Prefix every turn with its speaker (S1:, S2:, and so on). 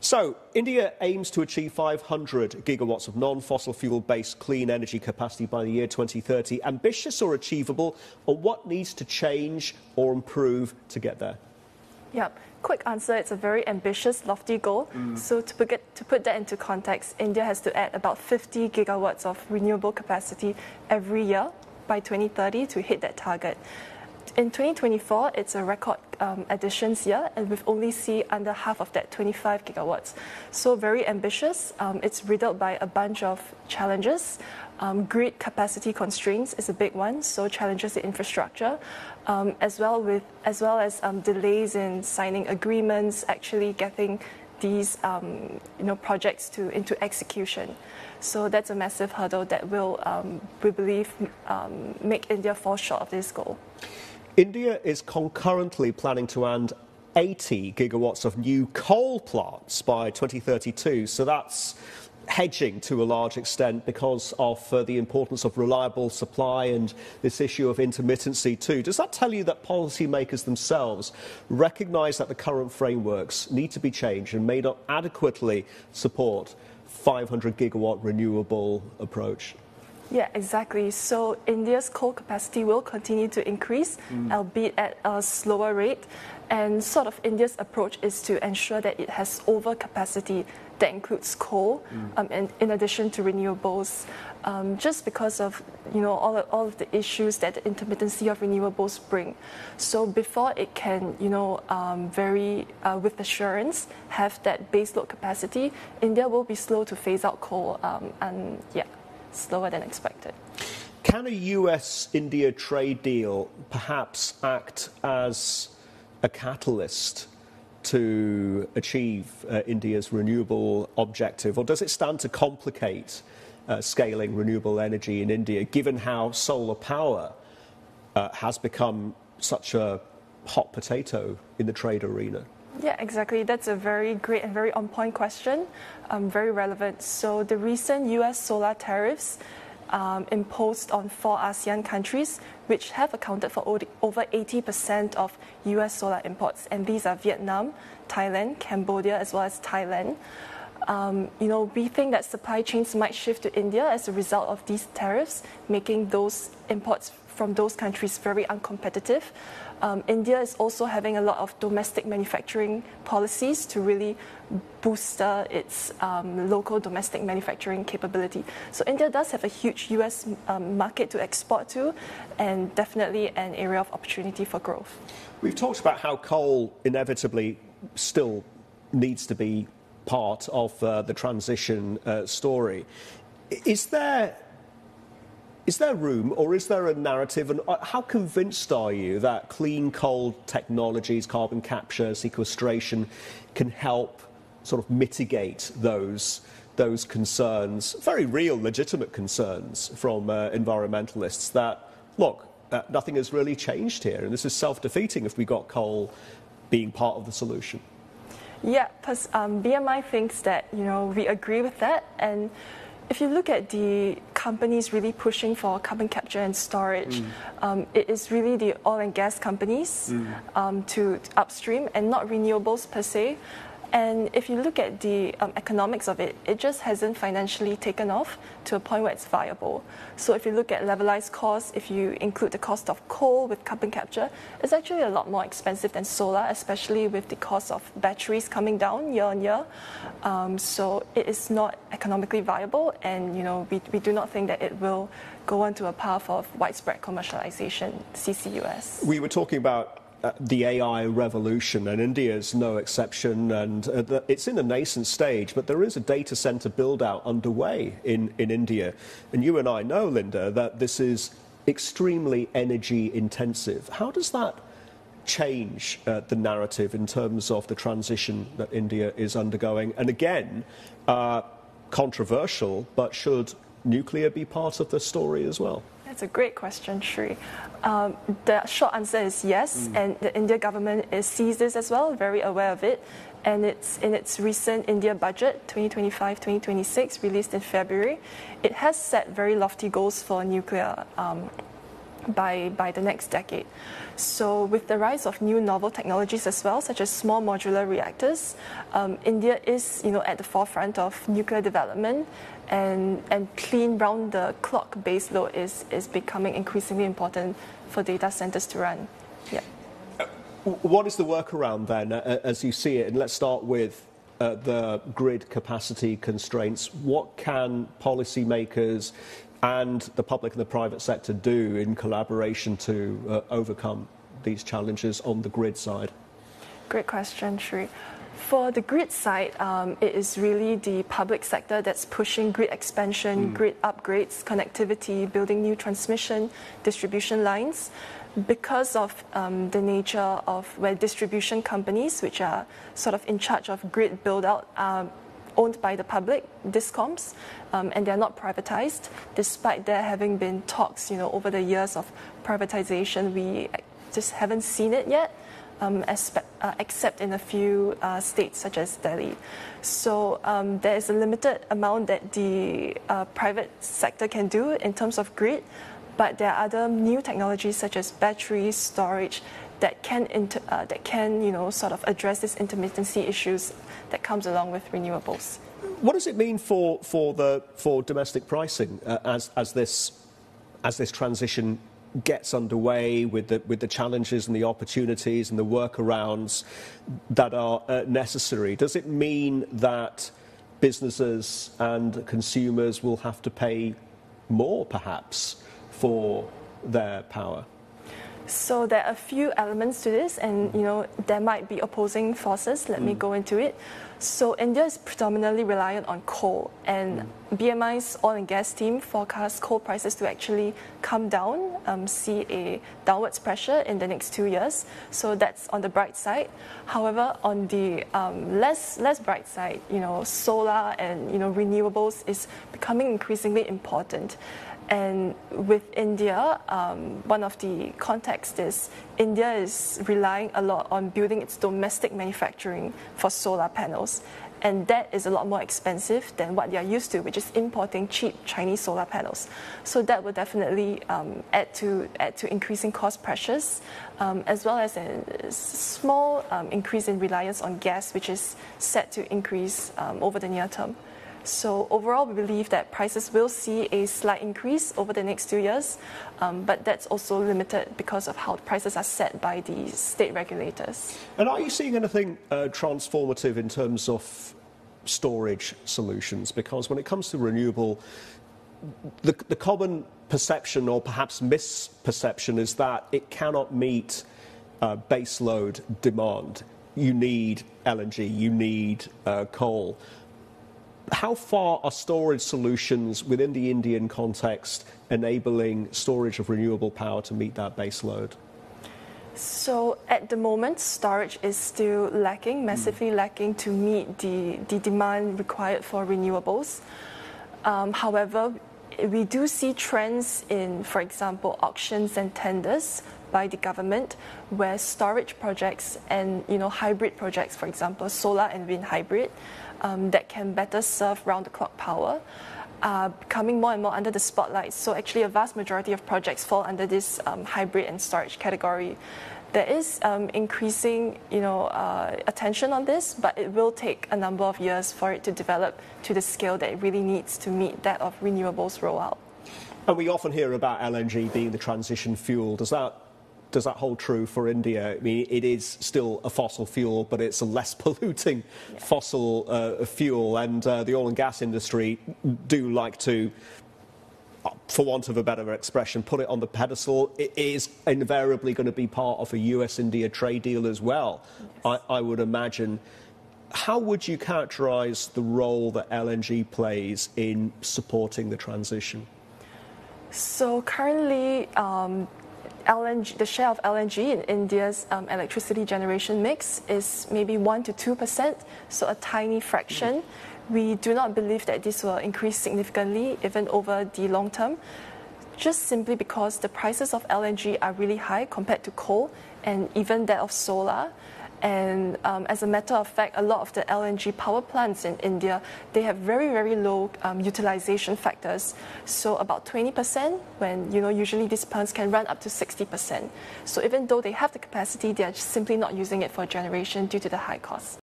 S1: So, India aims to achieve 500 gigawatts of non fossil fuel based clean energy capacity by the year 2030. Ambitious or achievable, or what needs to change or improve to get there?
S2: Yep. Quick answer it's a very ambitious, lofty goal. Mm. So, to put, to put that into context, India has to add about 50 gigawatts of renewable capacity every year by 2030 to hit that target. In 2024, it's a record um, additions year, and we've only seen under half of that, 25 gigawatts. So very ambitious. Um, it's riddled by a bunch of challenges. Um, grid capacity constraints is a big one, so challenges in infrastructure, um, as well with as well as um, delays in signing agreements, actually getting these um, you know projects to into execution. So that's a massive hurdle that will, we believe, make India fall short of this goal.
S1: India is concurrently planning to add 80 gigawatts of new coal plants by 2032. So that's hedging to a large extent because of uh, the importance of reliable supply and this issue of intermittency too. Does that tell you that policymakers themselves recognise that the current frameworks need to be changed and may not adequately support 500 gigawatt renewable approach?
S2: Yeah, exactly. So India's coal capacity will continue to increase, mm. albeit at a slower rate. And sort of India's approach is to ensure that it has overcapacity that includes coal, mm. um, and in addition to renewables, um, just because of you know all of, all of the issues that the intermittency of renewables bring. So before it can you know um, very uh, with assurance have that baseload capacity, India will be slow to phase out coal, um, and yeah slower than expected.
S1: Can a US India trade deal perhaps act as a catalyst to achieve uh, India's renewable objective, or does it stand to complicate uh, scaling renewable energy in India, given how solar power uh, has become such a hot potato in the trade arena?
S2: Yeah, exactly. That's a very great and very on point question, um, very relevant. So, the recent US solar tariffs um, imposed on four ASEAN countries, which have accounted for over 80% of US solar imports, and these are Vietnam, Thailand, Cambodia, as well as Thailand. Um, you know, we think that supply chains might shift to India as a result of these tariffs, making those imports from those countries very uncompetitive. Um, India is also having a lot of domestic manufacturing policies to really boost uh, its um, local domestic manufacturing capability. So India does have a huge US um, market to export to and definitely an area of opportunity for growth.
S1: We've talked about how coal inevitably still needs to be part of uh, the transition uh, story. Is there is there room or is there a narrative? And uh, how convinced are you that clean coal technologies, carbon capture, sequestration, can help sort of mitigate those, those concerns, very real, legitimate concerns from uh, environmentalists that, look, uh, nothing has really changed here, and this is self defeating if we got coal being part of the solution?
S2: Yeah, because um, BMI thinks that, you know, we agree with that. And if you look at the companies really pushing for carbon capture and storage, mm. um, it is really the oil and gas companies mm. um, to upstream and not renewables per se. And if you look at the um, economics of it, it just hasn't financially taken off to a point where it's viable. So if you look at levelized costs, if you include the cost of coal with carbon capture, it's actually a lot more expensive than solar, especially with the cost of batteries coming down year on year. Um, so it is not economically viable, and you know we, we do not think that it will go on to a path of widespread commercialization, CCUS.
S1: We were talking about the AI revolution, and India is no exception. And uh, the, it's in a nascent stage, but there is a data center build out underway in, in India. And you and I know, Linda, that this is extremely energy intensive. How does that change uh, the narrative in terms of the transition that India is undergoing? And again, uh, controversial, but should nuclear be part of the story as well?
S2: That's a great question, Sri. Um, the short answer is yes, mm. and the India government is, sees this as well, very aware of it. And it's in its recent India budget, 2025-2026, released in February, it has set very lofty goals for nuclear um, by, by the next decade. So, with the rise of new novel technologies as well, such as small modular reactors, um, India is you know, at the forefront of nuclear development, and, and clean round the clock baseload is, is becoming increasingly important for data centers to run. Yeah.
S1: What is the workaround then, uh, as you see it? And let's start with uh, the grid capacity constraints. What can policymakers and the public and the private sector do in collaboration to uh, overcome these challenges on the grid side?
S2: Great question, Sri. For the grid side, um, it is really the public sector that's pushing grid expansion, mm. grid upgrades, connectivity, building new transmission, distribution lines. Because of um, the nature of where distribution companies, which are sort of in charge of grid build out, are owned by the public, discoms, um, and they're not privatized, despite there having been talks, you know, over the years of privatization, we just haven't seen it yet. Um, uh, except in a few uh, states such as Delhi. So um, there is a limited amount that the uh, private sector can do in terms of grid, but there are other new technologies such as battery storage that can inter- uh, that can you know sort of address these intermittency issues that comes along with renewables.
S1: What does it mean for, for, the, for domestic pricing uh, as, as, this, as this transition gets underway with the, with the challenges and the opportunities and the workarounds that are uh, necessary? Does it mean that businesses and consumers will have to pay more, perhaps, for their power?
S2: So there are a few elements to this, and you know there might be opposing forces. Let mm. me go into it. So India is predominantly reliant on coal, and mm. BMI's oil and gas team forecasts coal prices to actually come down, um, see a downwards pressure in the next two years. So that's on the bright side. However, on the um, less less bright side, you know, solar and you know renewables is becoming increasingly important. And with India, um, one of the contexts is India is relying a lot on building its domestic manufacturing for solar panels. And that is a lot more expensive than what they are used to, which is importing cheap Chinese solar panels. So that will definitely um, add to add to increasing cost pressures, um, as well as a small um, increase in reliance on gas, which is set to increase um, over the near term. So overall, we believe that prices will see a slight increase over the next two years, um, but that's also limited because of how prices are set by the state regulators.
S1: And are you seeing anything uh, transformative in terms of storage solutions? Because when it comes to renewable, the, the common perception or perhaps misperception is that it cannot meet uh, baseload demand. You need LNG, you need uh, coal how far are storage solutions within the Indian context enabling storage of renewable power to meet that base load?
S2: So at the moment, storage is still lacking, massively mm. lacking to meet the, the demand required for renewables. Um, however, we do see trends in, for example, auctions and tenders by the government where storage projects and you know hybrid projects, for example, solar and wind hybrid, um, that can better serve round the clock power are becoming more and more under the spotlight. So actually, a vast majority of projects fall under this um, hybrid and storage category. There is um, increasing, you know, uh, attention on this, but it will take a number of years for it to develop to the scale that it really needs to meet that of renewables rollout.
S1: And we often hear about LNG being the transition fuel. Does that does that hold true for India? I mean, it is still a fossil fuel, but it's a less polluting yeah. fossil uh, fuel, and uh, the oil and gas industry do like to. For want of a better expression, put it on the pedestal. It is invariably going to be part of a US India trade deal as well, yes. I, I would imagine. How would you characterize the role that LNG plays in supporting the transition?
S2: So currently, um, LNG, the share of LNG in India's um, electricity generation mix is maybe 1 to 2%, so a tiny fraction. We do not believe that this will increase significantly even over the long term, just simply because the prices of LNG are really high compared to coal and even that of solar. And um, as a matter of fact, a lot of the LNG power plants in India, they have very, very low um, utilization factors. So about 20%, when, you know, usually these plants can run up to 60%. So even though they have the capacity, they are simply not using it for generation due to the high cost.